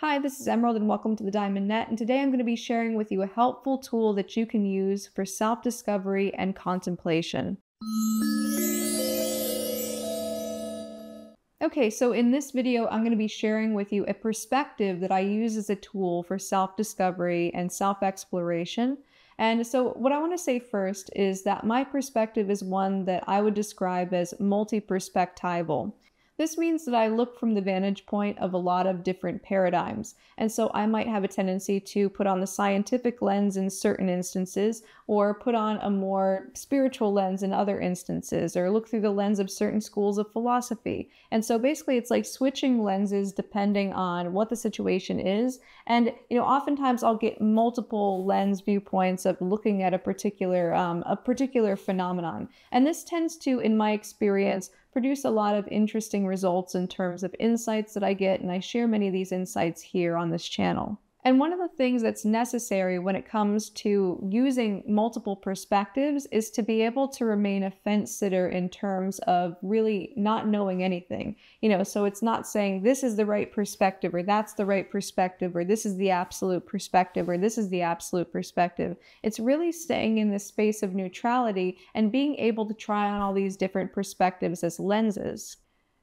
Hi, this is Emerald and welcome to the Diamond Net. And today I'm going to be sharing with you a helpful tool that you can use for self discovery and contemplation. Okay, so in this video, I'm going to be sharing with you a perspective that I use as a tool for self discovery and self exploration. And so, what I want to say first is that my perspective is one that I would describe as multi perspectival. This means that I look from the vantage point of a lot of different paradigms, and so I might have a tendency to put on the scientific lens in certain instances, or put on a more spiritual lens in other instances, or look through the lens of certain schools of philosophy. And so basically, it's like switching lenses depending on what the situation is. And you know, oftentimes I'll get multiple lens viewpoints of looking at a particular um, a particular phenomenon, and this tends to, in my experience, produce a lot of interesting results in terms of insights that I get, and I share many of these insights here on this channel. And one of the things that's necessary when it comes to using multiple perspectives is to be able to remain a fence sitter in terms of really not knowing anything. You know, so it's not saying this is the right perspective or that's the right perspective or this is the absolute perspective or this is the absolute perspective. It's really staying in this space of neutrality and being able to try on all these different perspectives as lenses.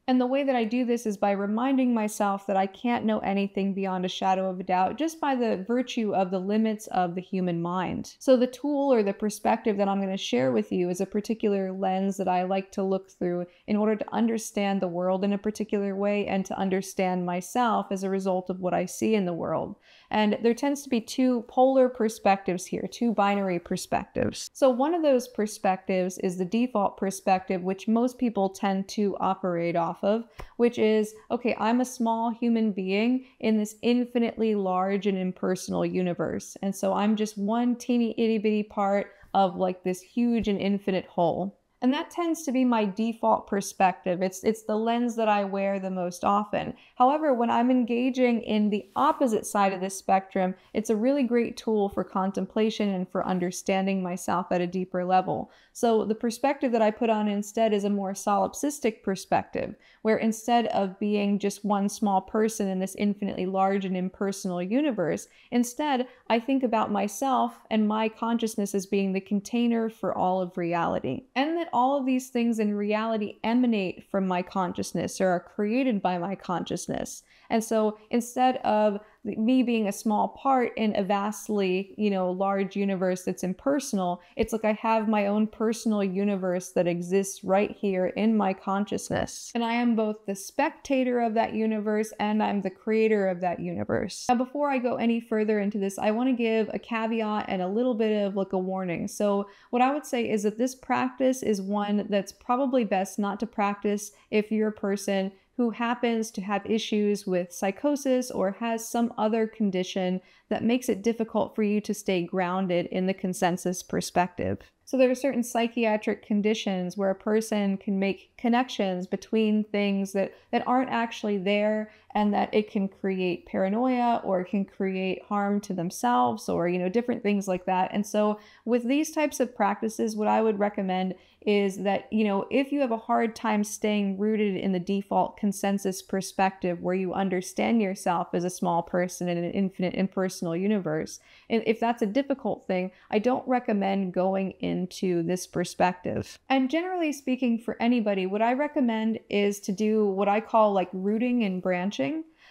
And the way that I do this is by reminding myself that I can't know anything beyond a shadow of a doubt just by the virtue of the limits of the human mind. So, the tool or the perspective that I'm going to share with you is a particular lens that I like to look through in order to understand the world in a particular way and to understand myself as a result of what I see in the world. And there tends to be two polar perspectives here, two binary perspectives. So, one of those perspectives is the default perspective, which most people tend to operate off of, which is okay, I'm a small human being in this infinitely large and impersonal universe. And so I'm just one teeny itty bitty part of like this huge and infinite whole. And that tends to be my default perspective. It's it's the lens that I wear the most often. However, when I'm engaging in the opposite side of the spectrum, it's a really great tool for contemplation and for understanding myself at a deeper level. So the perspective that I put on instead is a more solipsistic perspective, where instead of being just one small person in this infinitely large and impersonal universe, instead I think about myself and my consciousness as being the container for all of reality. And that all of these things in reality emanate from my consciousness or are created by my consciousness. And so instead of me being a small part in a vastly, you know, large universe that's impersonal, it's like I have my own personal universe that exists right here in my consciousness. And I am both the spectator of that universe and I'm the creator of that universe. Now, before I go any further into this, I want to give a caveat and a little bit of like a warning. So, what I would say is that this practice is one that's probably best not to practice if you're a person who happens to have issues with psychosis or has some other condition that makes it difficult for you to stay grounded in the consensus perspective. So, there are certain psychiatric conditions where a person can make connections between things that, that aren't actually there and that it can create paranoia or it can create harm to themselves or, you know, different things like that. And so, with these types of practices, what I would recommend is that, you know, if you have a hard time staying rooted in the default consensus perspective where you understand yourself as a small person in an infinite impersonal universe, and if that's a difficult thing, I don't recommend going into this perspective. And generally speaking, for anybody, what I recommend is to do what I call like rooting and branching.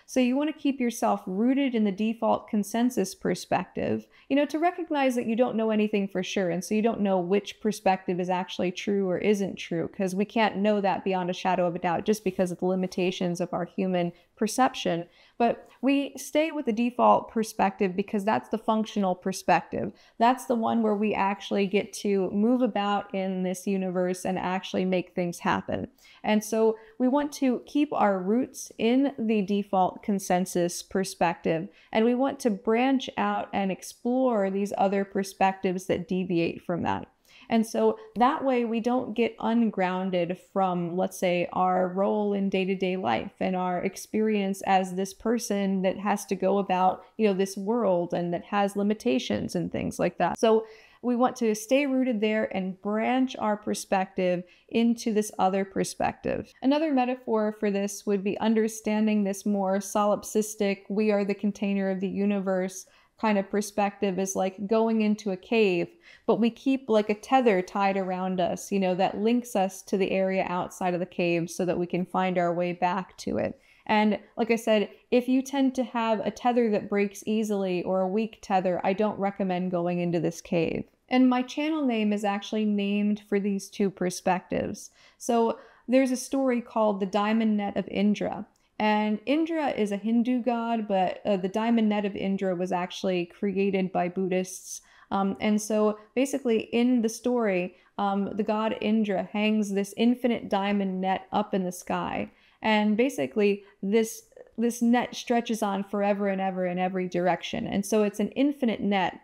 So you want to keep yourself rooted in the default consensus perspective, you know, to recognize that you don't know anything for sure. And so you don't know which perspective is actually true or isn't true, because we can't know that beyond a shadow of a doubt just because of the limitations of our human perception. But we stay with the default perspective because that's the functional perspective. That's the one where we actually get to move about in this universe and actually make things happen. And so we want to keep our roots in the default consensus perspective, and we want to branch out and explore these other perspectives that deviate from that. And so that way we don't get ungrounded from, let's say, our role in day to day life and our experience as this person that has to go about, you know, this world and that has limitations and things like that. So we want to stay rooted there and branch our perspective into this other perspective. Another metaphor for this would be understanding this more solipsistic, we are the container of the universe kind of perspective is like going into a cave, but we keep like a tether tied around us, you know, that links us to the area outside of the cave so that we can find our way back to it. And like I said, if you tend to have a tether that breaks easily or a weak tether, I don't recommend going into this cave. And my channel name is actually named for these two perspectives. So there's a story called The Diamond Net of Indra. And Indra is a Hindu god, but uh, the diamond net of Indra was actually created by Buddhists. Um, and so basically, in the story, um, the god Indra hangs this infinite diamond net up in the sky. And basically, this this net stretches on forever and ever in every direction. And so it's an infinite net.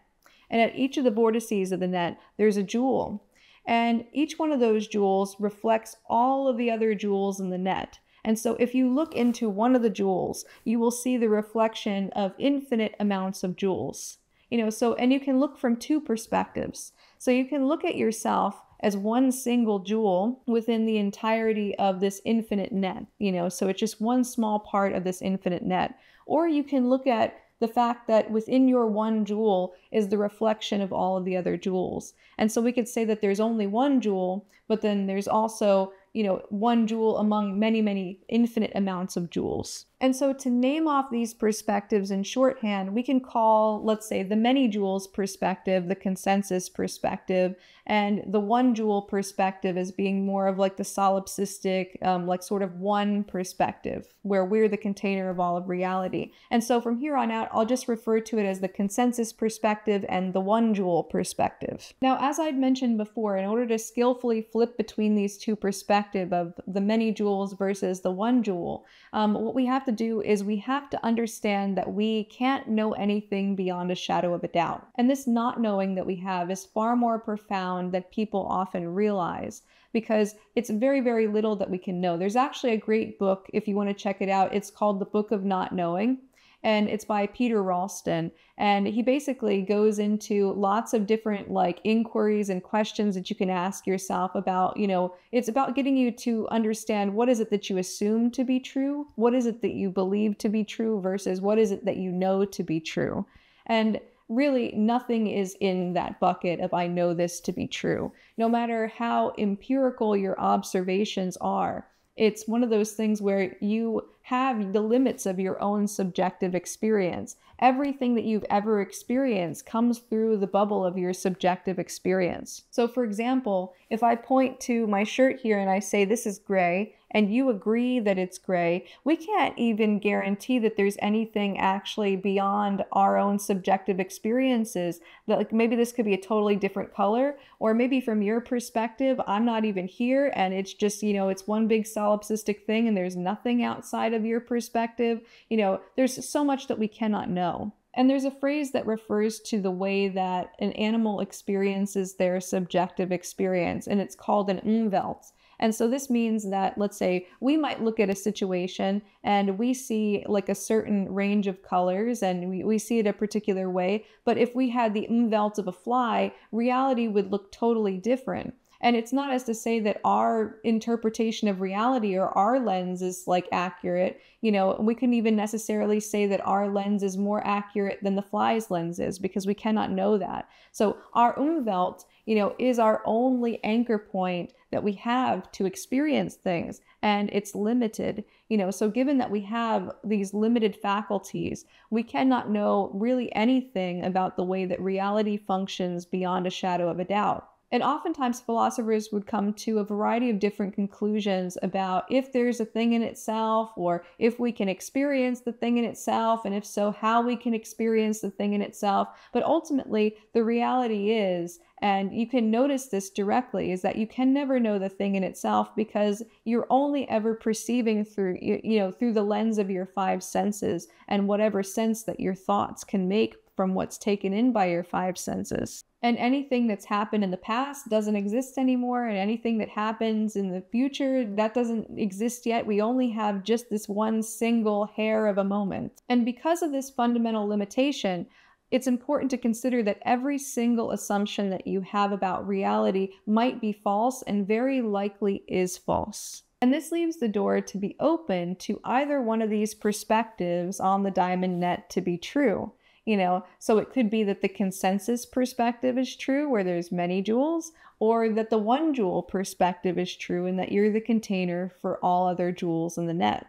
And at each of the vortices of the net, there's a jewel. And each one of those jewels reflects all of the other jewels in the net. And so if you look into one of the jewels, you will see the reflection of infinite amounts of jewels. You know, so, and you can look from two perspectives. So you can look at yourself as one single jewel within the entirety of this infinite net, you know, so it's just one small part of this infinite net. Or you can look at the fact that within your one jewel is the reflection of all of the other jewels. And so we could say that there's only one jewel, but then there's also you know, one jewel among many, many infinite amounts of jewels. And so to name off these perspectives in shorthand, we can call, let's say, the many jewels perspective the consensus perspective, and the one jewel perspective as being more of like the solipsistic, um, like sort of one perspective, where we're the container of all of reality. And so from here on out, I'll just refer to it as the consensus perspective and the one jewel perspective. Now, as I'd mentioned before, in order to skillfully flip between these two perspectives of the many jewels versus the one jewel, um, what we have to do is we have to understand that we can't know anything beyond a shadow of a doubt. And this not knowing that we have is far more profound than people often realize because it's very, very little that we can know. There's actually a great book, if you want to check it out. It's called The Book of Not Knowing and it's by Peter Ralston. And he basically goes into lots of different like inquiries and questions that you can ask yourself about, you know, it's about getting you to understand what is it that you assume to be true? What is it that you believe to be true versus what is it that you know to be true? And really nothing is in that bucket of I know this to be true. No matter how empirical your observations are, it's one of those things where you have the limits of your own subjective experience. Everything that you've ever experienced comes through the bubble of your subjective experience. So, for example, if I point to my shirt here and I say this is gray, and you agree that it's gray, we can't even guarantee that there's anything actually beyond our own subjective experiences. That like maybe this could be a totally different color, or maybe from your perspective, I'm not even here and it's just, you know, it's one big solipsistic thing and there's nothing outside of your perspective. You know, there's so much that we cannot know. And there's a phrase that refers to the way that an animal experiences their subjective experience, and it's called an umwelt. And so this means that, let's say, we might look at a situation and we see like a certain range of colors and we, we see it a particular way. But if we had the umwelt of a fly, reality would look totally different. And it's not as to say that our interpretation of reality or our lens is like accurate. You know, we couldn't even necessarily say that our lens is more accurate than the fly's lens is because we cannot know that. So our umwelt, you know, is our only anchor point that we have to experience things and it's limited you know so given that we have these limited faculties we cannot know really anything about the way that reality functions beyond a shadow of a doubt and oftentimes philosophers would come to a variety of different conclusions about if there's a thing in itself, or if we can experience the thing in itself, and if so, how we can experience the thing in itself. But ultimately, the reality is, and you can notice this directly, is that you can never know the thing in itself because you're only ever perceiving through, you know, through the lens of your five senses and whatever sense that your thoughts can make from what's taken in by your five senses. And anything that's happened in the past doesn't exist anymore, and anything that happens in the future that doesn't exist yet. We only have just this one single hair of a moment. And because of this fundamental limitation, it's important to consider that every single assumption that you have about reality might be false and very likely is false. And this leaves the door to be open to either one of these perspectives on the diamond net to be true. You know, so it could be that the consensus perspective is true, where there's many jewels, or that the one jewel perspective is true and that you're the container for all other jewels in the net.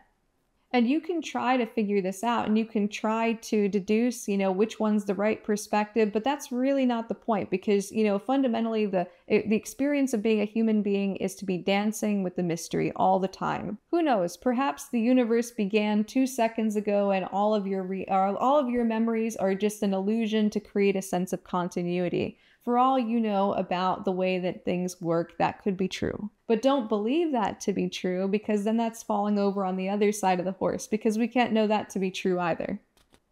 And you can try to figure this out and you can try to deduce, you know, which one's the right perspective, but that's really not the point because, you know, fundamentally the eh, the experience of being a human being is to be dancing with the mystery all the time. Who knows, perhaps the universe began 2 seconds ago and all of your re- all of your memories are just an illusion to create a sense of continuity. For all you know about the way that things work, that could be true. But don't believe that to be true because then that's falling over on the other side of the horse because we can't know that to be true either.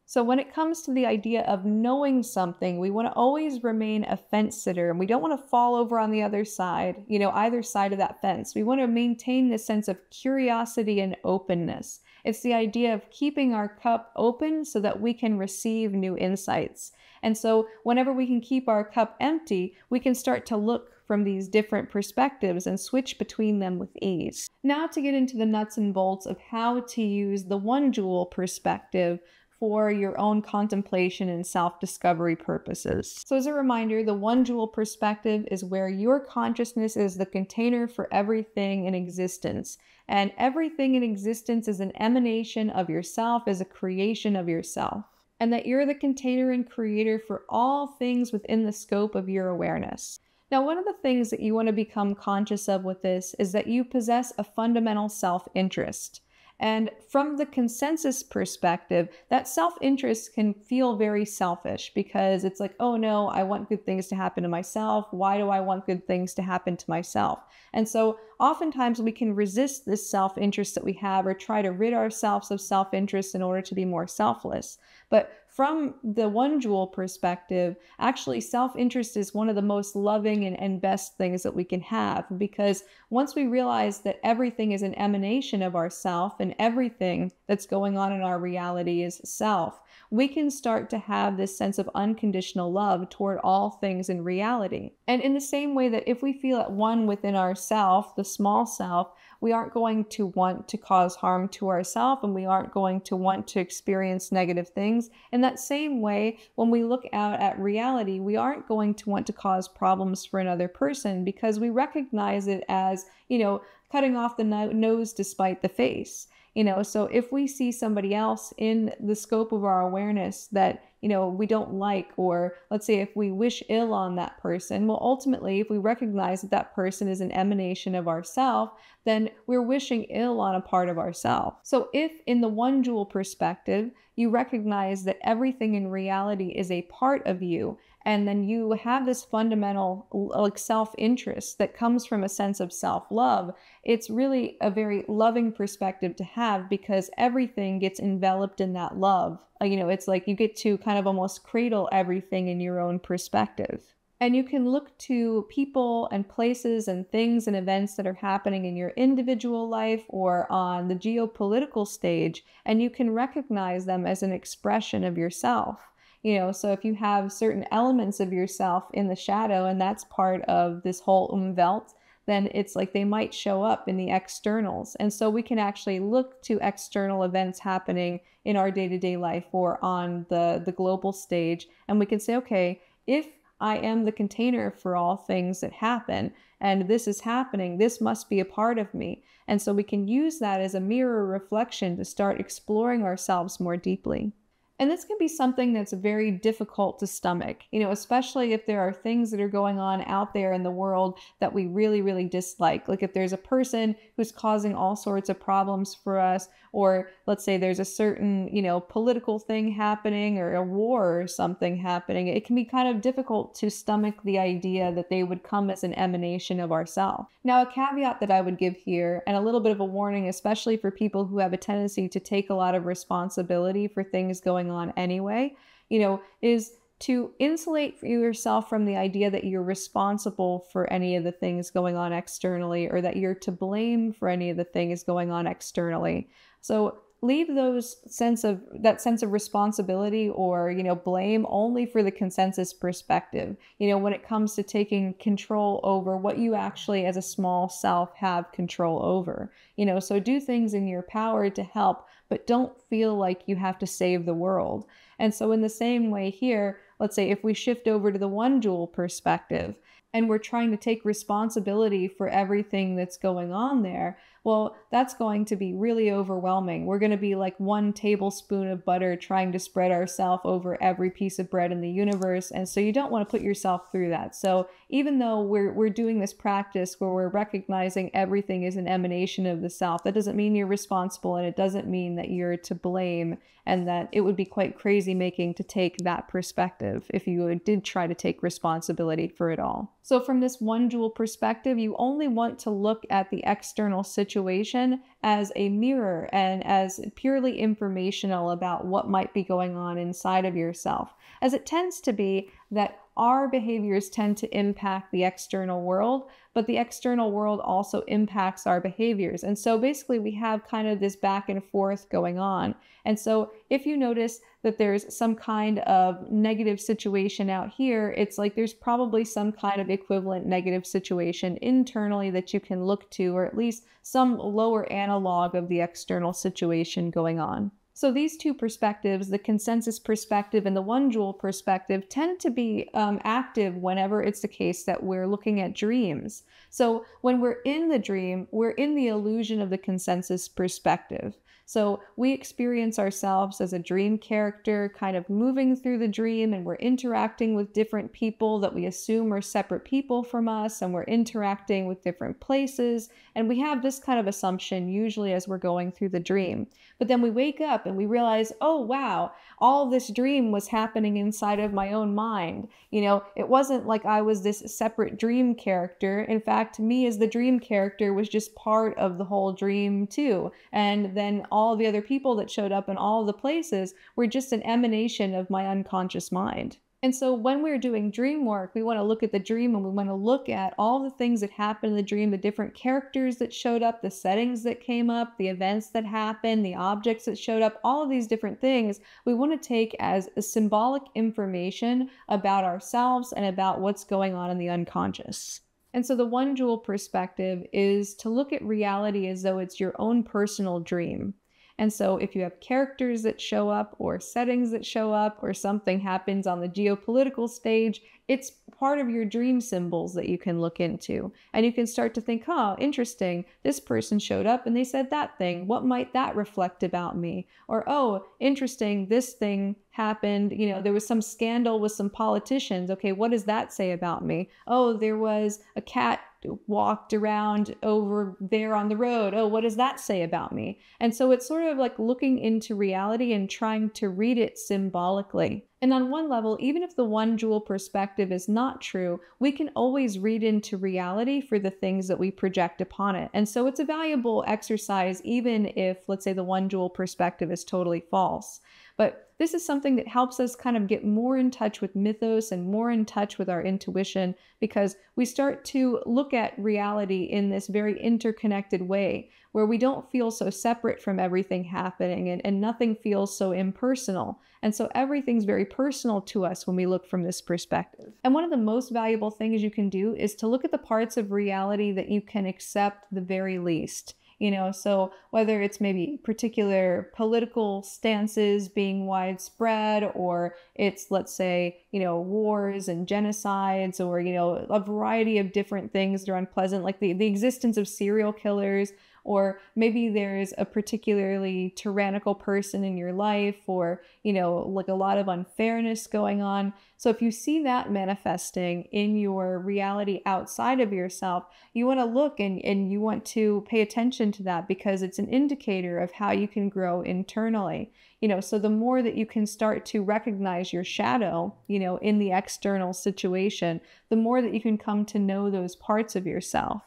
So, when it comes to the idea of knowing something, we want to always remain a fence sitter and we don't want to fall over on the other side, you know, either side of that fence. We want to maintain this sense of curiosity and openness. It's the idea of keeping our cup open so that we can receive new insights. And so, whenever we can keep our cup empty, we can start to look from these different perspectives and switch between them with ease. Now, to get into the nuts and bolts of how to use the one jewel perspective for your own contemplation and self discovery purposes. So, as a reminder, the one jewel perspective is where your consciousness is the container for everything in existence. And everything in existence is an emanation of yourself, is a creation of yourself and that you're the container and creator for all things within the scope of your awareness. Now, one of the things that you want to become conscious of with this is that you possess a fundamental self interest. And from the consensus perspective, that self interest can feel very selfish because it's like, oh no, I want good things to happen to myself. Why do I want good things to happen to myself? And so oftentimes we can resist this self interest that we have or try to rid ourselves of self interest in order to be more selfless. But from the one jewel perspective, actually self interest is one of the most loving and, and best things that we can have because once we realize that everything is an emanation of ourself and everything that's going on in our reality is self, we can start to have this sense of unconditional love toward all things in reality. And in the same way that if we feel at one within ourself, the small self, we aren't going to want to cause harm to ourselves and we aren't going to want to experience negative things. In that same way, when we look out at reality, we aren't going to want to cause problems for another person because we recognize it as, you know, cutting off the no- nose despite the face. You know, so if we see somebody else in the scope of our awareness that you know, we don't like, or let's say if we wish ill on that person, well, ultimately, if we recognize that that person is an emanation of ourself, then we're wishing ill on a part of ourself. So if in the one jewel perspective, you recognize that everything in reality is a part of you and then you have this fundamental like self-interest that comes from a sense of self-love. It's really a very loving perspective to have because everything gets enveloped in that love. Uh, you know it's like you get to kind of almost cradle everything in your own perspective. And you can look to people and places and things and events that are happening in your individual life or on the geopolitical stage, and you can recognize them as an expression of yourself you know so if you have certain elements of yourself in the shadow and that's part of this whole umwelt then it's like they might show up in the externals and so we can actually look to external events happening in our day-to-day life or on the the global stage and we can say okay if I am the container for all things that happen, and this is happening. This must be a part of me. And so we can use that as a mirror reflection to start exploring ourselves more deeply. And this can be something that's very difficult to stomach, you know, especially if there are things that are going on out there in the world that we really, really dislike. Like if there's a person who's causing all sorts of problems for us, or let's say there's a certain, you know, political thing happening or a war or something happening, it can be kind of difficult to stomach the idea that they would come as an emanation of ourself. Now, a caveat that I would give here, and a little bit of a warning, especially for people who have a tendency to take a lot of responsibility for things going on anyway, you know, is to insulate yourself from the idea that you're responsible for any of the things going on externally or that you're to blame for any of the things going on externally. So leave those sense of that sense of responsibility or you know blame only for the consensus perspective you know when it comes to taking control over what you actually as a small self have control over you know so do things in your power to help but don't feel like you have to save the world. And so in the same way here let's say if we shift over to the one jewel perspective and we're trying to take responsibility for everything that's going on there, well, that's going to be really overwhelming. We're going to be like one tablespoon of butter trying to spread ourselves over every piece of bread in the universe. And so you don't want to put yourself through that. So even though we're, we're doing this practice where we're recognizing everything is an emanation of the self, that doesn't mean you're responsible and it doesn't mean that you're to blame and that it would be quite crazy making to take that perspective if you did try to take responsibility for it all. So, from this one jewel perspective, you only want to look at the external situation as a mirror and as purely informational about what might be going on inside of yourself, as it tends to be that our behaviors tend to impact the external world, but the external world also impacts our behaviors. And so basically, we have kind of this back and forth going on. And so, if you notice that there's some kind of negative situation out here, it's like there's probably some kind of equivalent negative situation internally that you can look to, or at least some lower analog of the external situation going on. So these two perspectives, the consensus perspective and the one jewel perspective, tend to be um, active whenever it's the case that we're looking at dreams. So when we're in the dream, we're in the illusion of the consensus perspective. So we experience ourselves as a dream character, kind of moving through the dream, and we're interacting with different people that we assume are separate people from us, and we're interacting with different places. And we have this kind of assumption usually as we're going through the dream. But then we wake up and we realize, oh, wow, all this dream was happening inside of my own mind. You know, it wasn't like I was this separate dream character. In fact, me as the dream character was just part of the whole dream, too. And then all the other people that showed up in all the places were just an emanation of my unconscious mind. And so when we're doing dream work, we want to look at the dream and we want to look at all the things that happened in the dream, the different characters that showed up, the settings that came up, the events that happened, the objects that showed up, all of these different things we want to take as a symbolic information about ourselves and about what's going on in the unconscious. And so the one jewel perspective is to look at reality as though it's your own personal dream. And so if you have characters that show up or settings that show up or something happens on the geopolitical stage, it's part of your dream symbols that you can look into. And you can start to think, huh, interesting. This person showed up and they said that thing. What might that reflect about me? Or, oh, interesting. This thing happened. You know, there was some scandal with some politicians. Okay, what does that say about me? Oh, there was a cat walked around over there on the road. Oh, what does that say about me? And so it's sort of like looking into reality and trying to read it symbolically. And on one level, even if the one jewel perspective is not true, we can always read into reality for the things that we project upon it. And so it's a valuable exercise, even if, let's say, the one jewel perspective is totally false. But this is something that helps us kind of get more in touch with mythos and more in touch with our intuition because we start to look at reality in this very interconnected way where we don't feel so separate from everything happening and, and nothing feels so impersonal. And so everything's very personal to us when we look from this perspective. And one of the most valuable things you can do is to look at the parts of reality that you can accept the very least you know so whether it's maybe particular political stances being widespread or it's let's say you know wars and genocides or you know a variety of different things that are unpleasant like the, the existence of serial killers or maybe there's a particularly tyrannical person in your life or you know like a lot of unfairness going on. So if you see that manifesting in your reality outside of yourself you want to look and, and you want to pay attention to that because it's an indicator of how you can grow internally you know so the more that you can start to recognize your shadow you know in the external situation the more that you can come to know those parts of yourself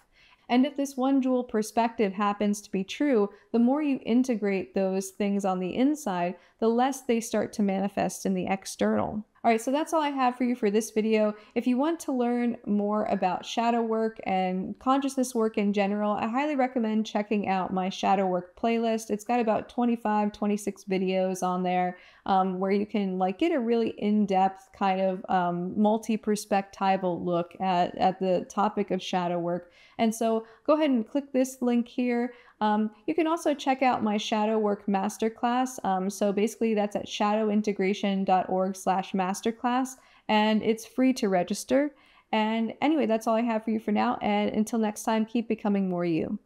and if this one jewel perspective happens to be true, the more you integrate those things on the inside, the less they start to manifest in the external. All right, so that's all I have for you for this video. If you want to learn more about shadow work and consciousness work in general, I highly recommend checking out my shadow work playlist. It's got about 25, 26 videos on there um, where you can like get a really in-depth kind of um, multi-perspectival look at, at the topic of shadow work. And so go ahead and click this link here. Um, you can also check out my shadow work masterclass. Um, so basically that's at shadowintegration.org slash masterclass and it's free to register. And anyway, that's all I have for you for now. And until next time, keep becoming more you.